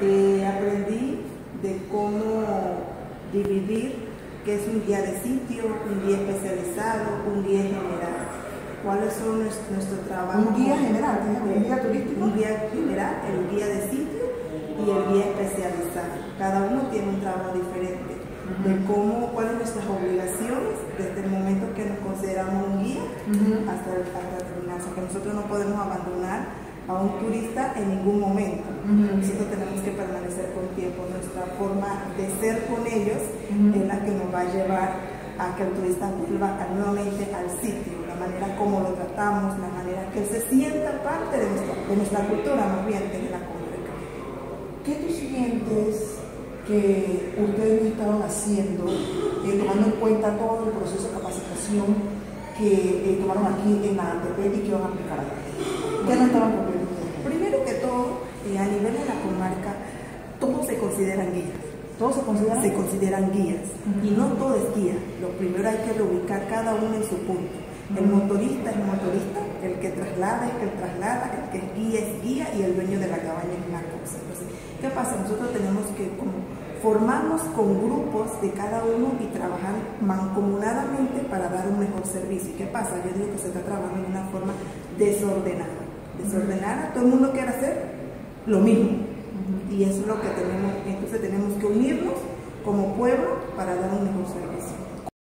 Eh, aprendí de cómo dividir qué es un guía de sitio, un guía especializado, un guía general. ¿Cuáles son nuestros trabajos? Un guía general, un guía turístico. Un guía general, el guía de sitio y el guía especializado. Cada uno tiene un trabajo diferente de cómo, cuáles son nuestras obligaciones desde el momento que nos consideramos un guía hasta, hasta terminar. O sea, que nosotros no podemos abandonar a un turista en ningún momento. Nosotros tenemos que permanecer con tiempo. Nuestra forma de ser con ellos es la que nos va a llevar a que el turista vuelva nuevamente al sitio, la manera como lo tratamos, la manera que él se sienta parte de nuestra, de nuestra cultura, más bien de la comunidad. ¿Qué tú sientes que ustedes estaban haciendo, eh, tomando en cuenta todo el proceso de capacitación que eh, tomaron aquí en la ANTP y que van a aplicar acá? ¿Qué no estaban cumpliendo? Primero que todo, eh, a nivel de la comarca, todos se consideran guías. ¿Todos se consideran? Se consideran guías. Y no todo es guía. Lo primero hay que reubicar cada uno en su punto. El motorista es motorista, el que traslada es el que traslada, el que es guía es guía y el dueño de la cabaña es una cosa. Entonces, ¿qué pasa? Nosotros tenemos que como, formarnos con grupos de cada uno y trabajar mancomunadamente para dar un mejor servicio. ¿Qué pasa? Yo digo que se está trabajando de una forma desordenada desordenada, todo el mundo quiere hacer lo mismo. Y es lo que tenemos, entonces tenemos que unirnos como pueblo para dar un mejor servicio.